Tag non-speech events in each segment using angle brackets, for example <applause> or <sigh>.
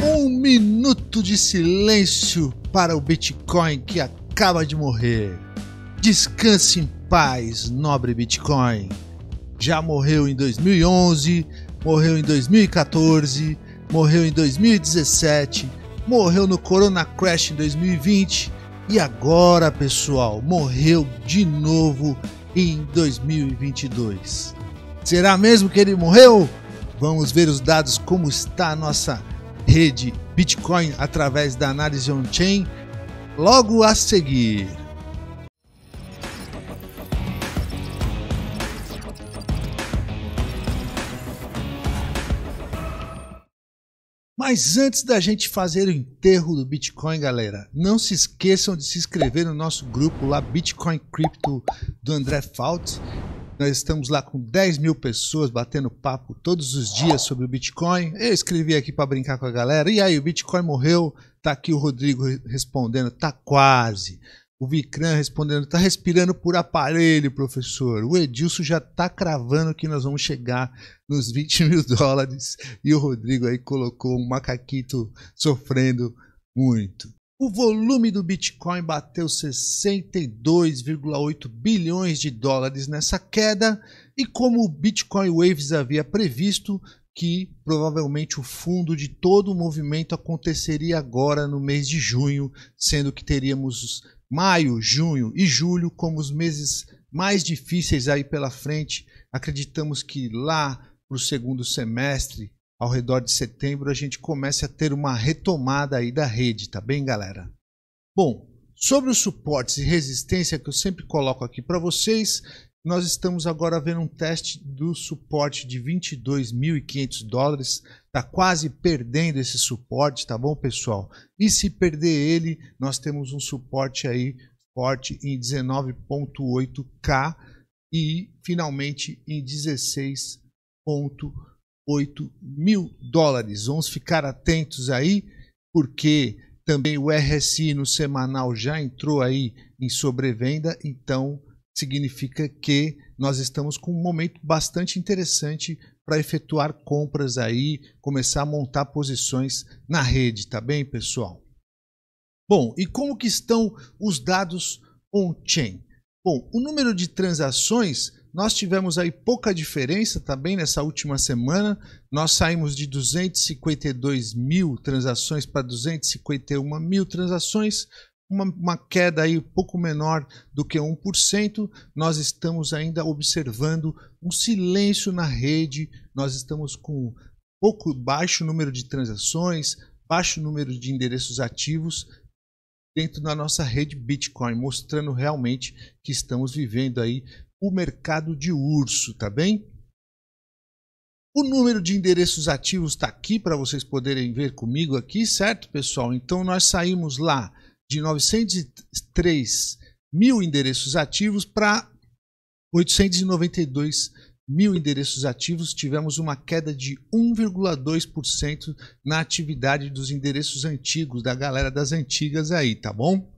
Um minuto de silêncio para o Bitcoin que acaba de morrer. Descanse em paz, nobre Bitcoin. Já morreu em 2011, morreu em 2014, morreu em 2017, morreu no Corona Crash em 2020 e agora, pessoal, morreu de novo em 2022. Será mesmo que ele morreu? Vamos ver os dados como está a nossa rede Bitcoin através da análise on-chain logo a seguir. Mas antes da gente fazer o enterro do Bitcoin, galera, não se esqueçam de se inscrever no nosso grupo lá, Bitcoin Crypto do André Fault. Nós estamos lá com 10 mil pessoas batendo papo todos os dias sobre o Bitcoin. Eu escrevi aqui para brincar com a galera. E aí, o Bitcoin morreu? Tá aqui o Rodrigo respondendo, tá quase. O Vicran respondendo, tá respirando por aparelho, professor. O Edilson já tá cravando que nós vamos chegar nos 20 <laughs> mil dólares. E o Rodrigo aí colocou um macaquito sofrendo muito. O volume do Bitcoin bateu 62,8 bilhões de dólares nessa queda. E como o Bitcoin Waves havia previsto, que provavelmente o fundo de todo o movimento aconteceria agora no mês de junho, sendo que teríamos maio, junho e julho como os meses mais difíceis aí pela frente. Acreditamos que lá para o segundo semestre, ao redor de setembro, a gente comece a ter uma retomada aí da rede, tá bem, galera? Bom, sobre os suportes e resistência que eu sempre coloco aqui para vocês, nós estamos agora vendo um teste do suporte de 22.500 dólares. Está quase perdendo esse suporte, tá bom, pessoal? E se perder ele, nós temos um suporte aí forte em 19.8K e finalmente em 16.8 mil dólares. Vamos ficar atentos aí, porque também o RSI no semanal já entrou aí em sobrevenda, então significa que nós estamos com um momento bastante interessante para efetuar compras aí, começar a montar posições na rede, tá bem, pessoal? Bom, e como que estão os dados on-chain? Bom, o número de transações, nós tivemos aí pouca diferença também nessa última semana. Nós saímos de 252 mil transações para 251 mil transações, uma, uma queda aí pouco menor do que 1%, nós estamos ainda observando um silêncio na rede, nós estamos com pouco baixo número de transações, baixo número de endereços ativos dentro da nossa rede Bitcoin, mostrando realmente que estamos vivendo aí o mercado de urso, tá bem? O número de endereços ativos está aqui para vocês poderem ver comigo aqui, certo, pessoal? Então nós saímos lá de 903 mil endereços ativos para 892 mil endereços ativos, tivemos uma queda de 1,2% na atividade dos endereços antigos, da galera das antigas aí, tá bom?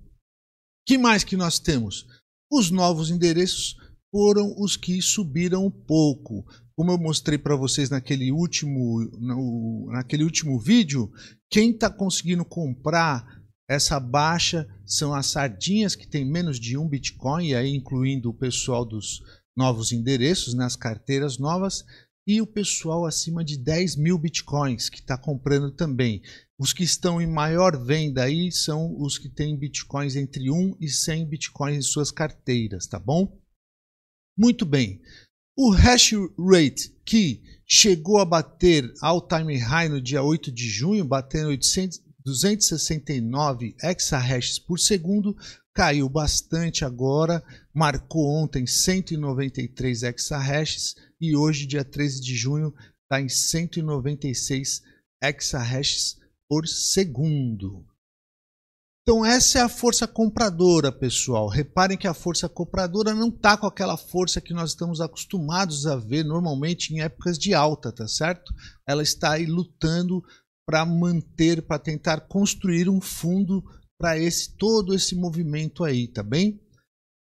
que mais que nós temos? Os novos endereços foram os que subiram um pouco. Como eu mostrei para vocês naquele último, no, naquele último vídeo, quem está conseguindo comprar essa baixa são as sardinhas que tem menos de um Bitcoin, aí incluindo o pessoal dos novos endereços, nas né, carteiras novas, e o pessoal acima de 10 mil Bitcoins, que está comprando também. Os que estão em maior venda aí são os que têm Bitcoins entre 1 e 100 Bitcoins em suas carteiras, tá bom? Muito bem. O hash rate que chegou a bater all time high no dia 8 de junho, batendo 800, 269 exahashes por segundo, caiu bastante agora, marcou ontem 193 exahashes e hoje, dia 13 de junho, está em 196 exahashes por segundo. Então essa é a força compradora, pessoal. Reparem que a força compradora não está com aquela força que nós estamos acostumados a ver normalmente em épocas de alta, tá certo? Ela está aí lutando para manter, para tentar construir um fundo para esse todo esse movimento aí, tá bem?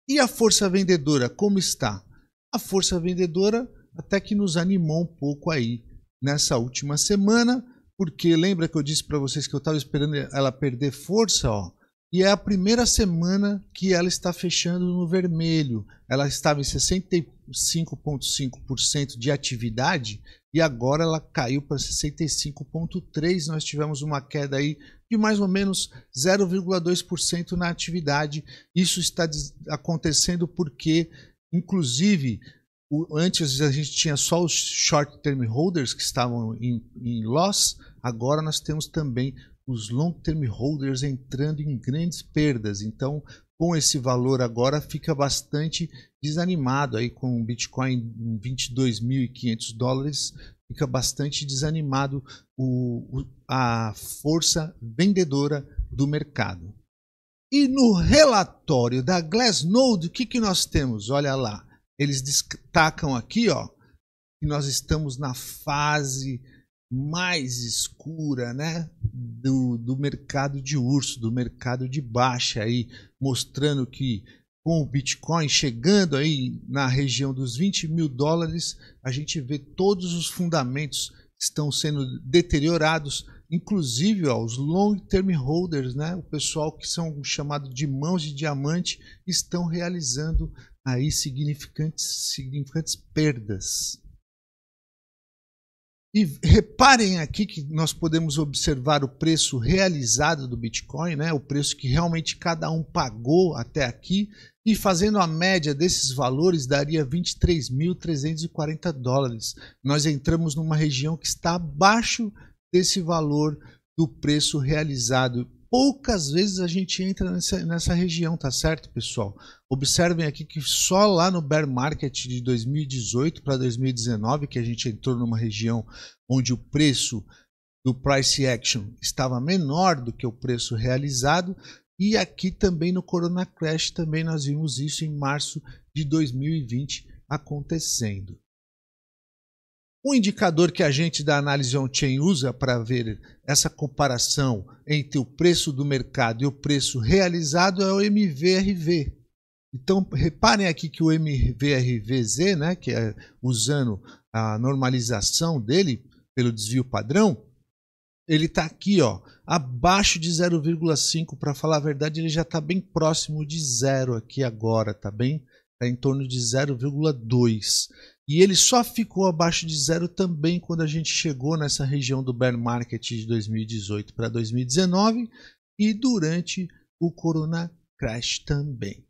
E a força vendedora, como está? A força vendedora até que nos animou um pouco aí nessa última semana. porque lembra que eu disse para vocês que eu estava esperando ela perder força, ó. E é a primeira semana que ela está fechando no vermelho. Ela estava em 65,5% de atividade e agora ela caiu para 65,3%. Nós tivemos uma queda aí de mais ou menos 0,2% na atividade. Isso está acontecendo porque, inclusive, antes a gente tinha só os short term holders que estavam em, em loss, agora nós temos também os long term holders entrando em grandes perdas. Então, com esse valor agora fica bastante desanimado aí com o Bitcoin em 22.500 dólares, fica bastante desanimado o, o, a força vendedora do mercado. E no relatório da Glassnode, o que, que nós temos? Olha lá, eles destacam aqui ó, que nós estamos na fase mais escura né, do, do mercado de urso, do mercado de baixa, aí, mostrando que com o Bitcoin chegando aí na região dos 20 mil dólares, a gente vê todos os fundamentos estão sendo deteriorados, inclusive ó, os long term holders, né, o pessoal que são chamados de mãos de diamante, estão realizando aí significantes, significantes perdas. E reparem aqui que nós podemos observar o preço realizado do Bitcoin, né? o preço que realmente cada um pagou até aqui, e fazendo a média desses valores daria 23.340 dólares. Nós entramos numa região que está abaixo desse valor do preço realizado poucas vezes a gente entra nessa, nessa região, tá certo, pessoal? Observem aqui que só lá no bear market de 2018 para 2019 que a gente entrou numa região onde o preço do price action estava menor do que o preço realizado e aqui também no Corona Crash também nós vimos isso em março de 2020 acontecendo. Um indicador que a gente da análise on-chain usa para ver essa comparação entre o preço do mercado e o preço realizado é o MVRV. Então, reparem aqui que o MVRVZ, né, que é usando a normalização dele pelo desvio padrão, ele está aqui, ó, abaixo de 0,5. Para falar a verdade, ele já está bem próximo de zero aqui agora, tá bem? Está em torno de 0,2. E ele só ficou abaixo de zero também quando a gente chegou nessa região do bear market de 2018 para 2019 e durante o Corona Crash também.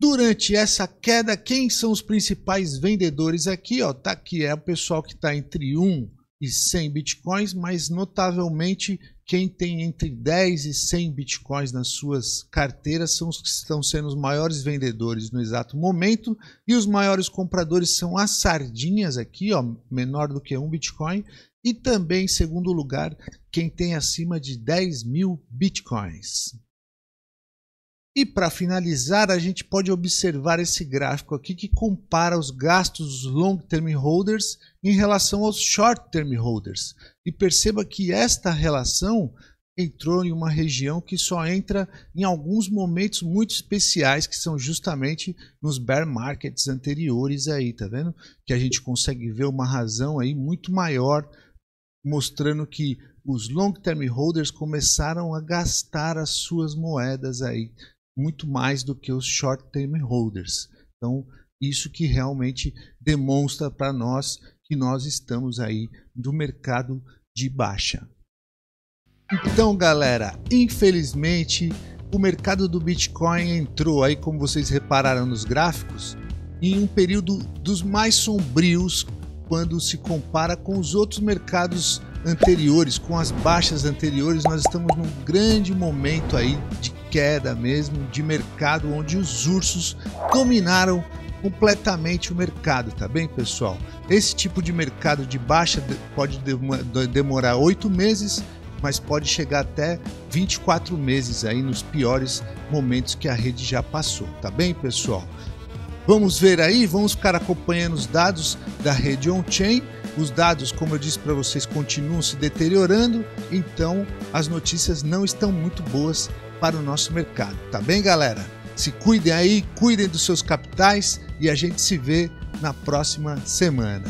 Durante essa queda, quem são os principais vendedores aqui? Ó, tá aqui é o pessoal que está entre 1 e 100 bitcoins, mas notavelmente quem tem entre 10 e 100 bitcoins nas suas carteiras são os que estão sendo os maiores vendedores no exato momento e os maiores compradores são as sardinhas aqui, ó, menor do que um bitcoin e também em segundo lugar quem tem acima de 10 mil bitcoins. E para finalizar, a gente pode observar esse gráfico aqui que compara os gastos dos long term holders em relação aos short term holders. E perceba que esta relação entrou em uma região que só entra em alguns momentos muito especiais, que são justamente nos bear markets anteriores aí, tá vendo? Que a gente consegue ver uma razão aí muito maior mostrando que os long term holders começaram a gastar as suas moedas aí muito mais do que os short term holders. Então, isso que realmente demonstra para nós que nós estamos aí no mercado de baixa. Então, galera, infelizmente o mercado do Bitcoin entrou aí, como vocês repararam nos gráficos, em um período dos mais sombrios quando se compara com os outros mercados anteriores, com as baixas anteriores, nós estamos num grande momento aí de queda mesmo de mercado onde os ursos dominaram completamente o mercado, tá bem, pessoal? Esse tipo de mercado de baixa pode demorar oito meses, mas pode chegar até 24 meses aí nos piores momentos que a rede já passou, tá bem, pessoal? Vamos ver aí, vamos ficar acompanhando os dados da rede on-chain. Os dados, como eu disse para vocês, continuam se deteriorando, então as notícias não estão muito boas para o nosso mercado. Tá bem, galera? Se cuidem aí, cuidem dos seus capitais e a gente se vê na próxima semana.